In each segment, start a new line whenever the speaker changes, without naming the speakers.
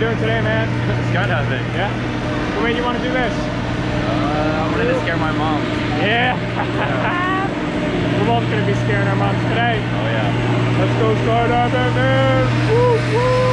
you doing today, man? Scott has it.
Yeah? What made you want to do this?
Uh, I wanted to scare my mom.
Yeah? yeah. We're both going to be scaring our moms today.
Oh, yeah.
Let's go skydiving, man! Woo, woo!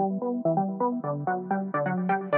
We're up in the air, man. Next stop, skydiving. Woo-hoo. Let's get it. Yeah, woo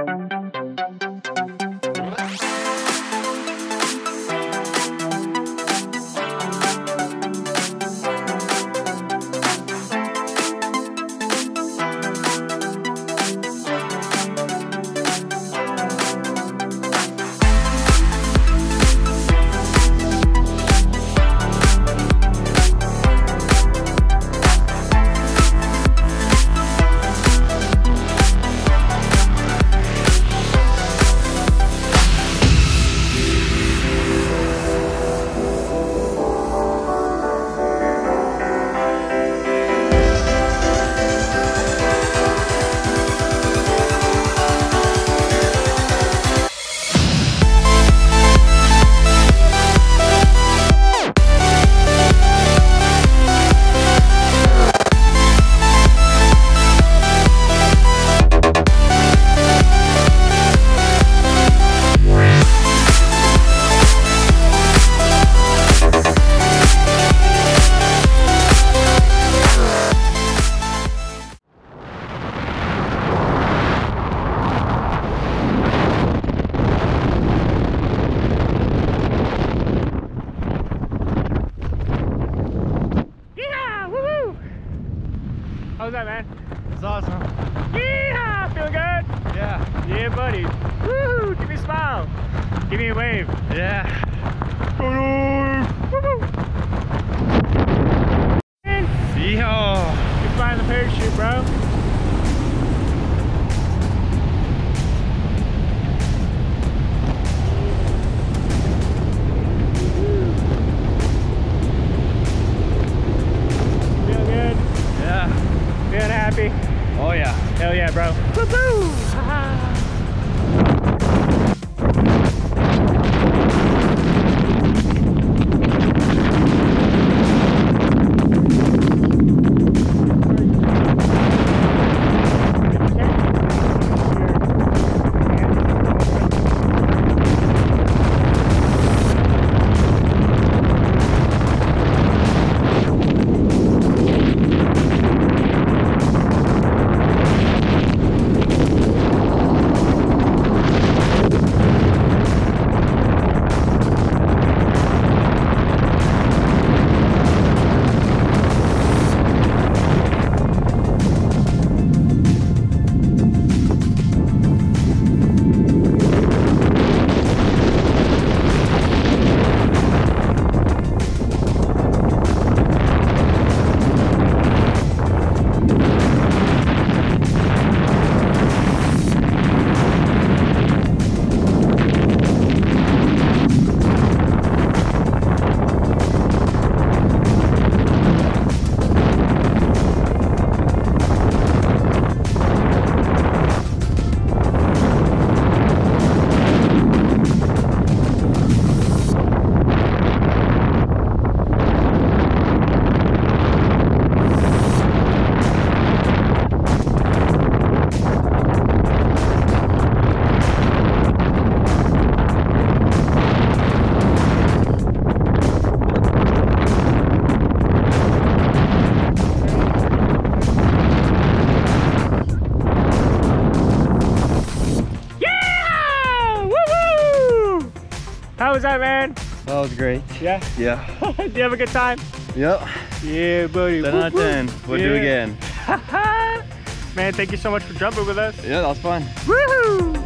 How's that, man?
It's awesome.
Yeah, feel good?
Yeah.
Yeah, buddy. Woo! Give me a smile. Give me a wave.
Yeah.
Woo-hoo. Was that, man?
That was great.
Yeah.
Yeah.
Did you have a good time?
Yep.
Yeah, buddy.
10 out of 10. We'll do
Yeah.
again.
man, thank you so much for jumping with us.
Yeah, that was fun.
Woohoo!